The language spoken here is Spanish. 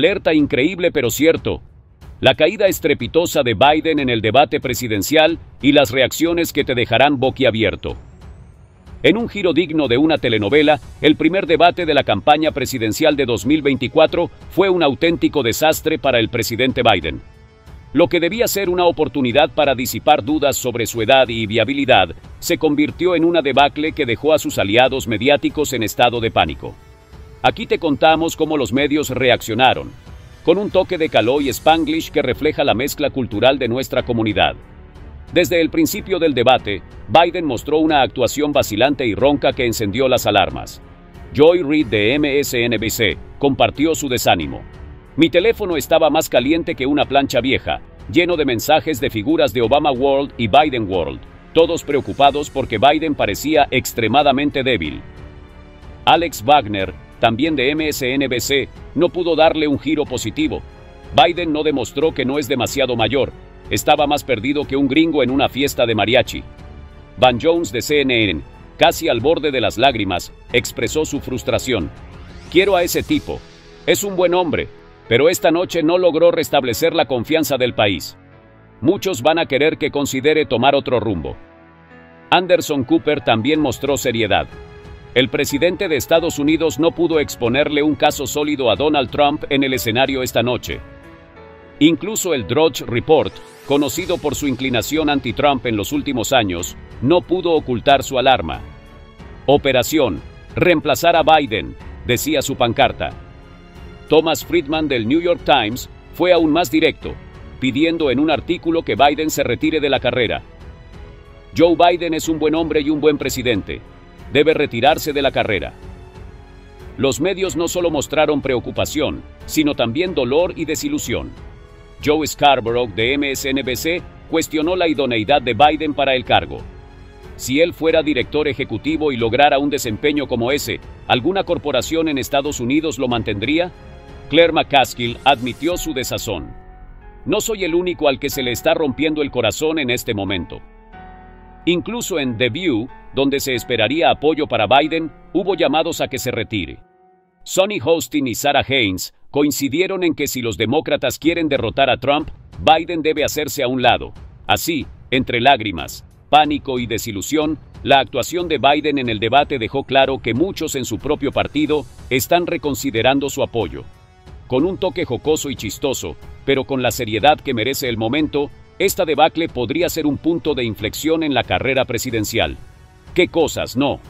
Alerta increíble pero cierto. La caída estrepitosa de Biden en el debate presidencial y las reacciones que te dejarán boquiabierto. En un giro digno de una telenovela, el primer debate de la campaña presidencial de 2024 fue un auténtico desastre para el presidente Biden. Lo que debía ser una oportunidad para disipar dudas sobre su edad y viabilidad, se convirtió en una debacle que dejó a sus aliados mediáticos en estado de pánico. Aquí te contamos cómo los medios reaccionaron, con un toque de caló y spanglish que refleja la mezcla cultural de nuestra comunidad. Desde el principio del debate, Biden mostró una actuación vacilante y ronca que encendió las alarmas. Joy Reid de MSNBC compartió su desánimo. Mi teléfono estaba más caliente que una plancha vieja, lleno de mensajes de figuras de Obama World y Biden World, todos preocupados porque Biden parecía extremadamente débil. Alex Wagner, también de MSNBC, no pudo darle un giro positivo. Biden no demostró que no es demasiado mayor, estaba más perdido que un gringo en una fiesta de mariachi. Van Jones de CNN, casi al borde de las lágrimas, expresó su frustración. Quiero a ese tipo. Es un buen hombre, pero esta noche no logró restablecer la confianza del país. Muchos van a querer que considere tomar otro rumbo. Anderson Cooper también mostró seriedad. El presidente de Estados Unidos no pudo exponerle un caso sólido a Donald Trump en el escenario esta noche. Incluso el Drudge Report, conocido por su inclinación anti-Trump en los últimos años, no pudo ocultar su alarma. Operación, reemplazar a Biden, decía su pancarta. Thomas Friedman del New York Times fue aún más directo, pidiendo en un artículo que Biden se retire de la carrera. Joe Biden es un buen hombre y un buen presidente. Debe retirarse de la carrera. Los medios no solo mostraron preocupación, sino también dolor y desilusión. Joe Scarborough de MSNBC cuestionó la idoneidad de Biden para el cargo. Si él fuera director ejecutivo y lograra un desempeño como ese, ¿alguna corporación en Estados Unidos lo mantendría? Claire McCaskill admitió su desazón. No soy el único al que se le está rompiendo el corazón en este momento. Incluso en The View, donde se esperaría apoyo para Biden, hubo llamados a que se retire. Sonny Hostin y Sarah Haynes coincidieron en que si los demócratas quieren derrotar a Trump, Biden debe hacerse a un lado. Así, entre lágrimas, pánico y desilusión, la actuación de Biden en el debate dejó claro que muchos en su propio partido están reconsiderando su apoyo. Con un toque jocoso y chistoso, pero con la seriedad que merece el momento, esta debacle podría ser un punto de inflexión en la carrera presidencial. ¿Qué cosas, no?